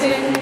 sing.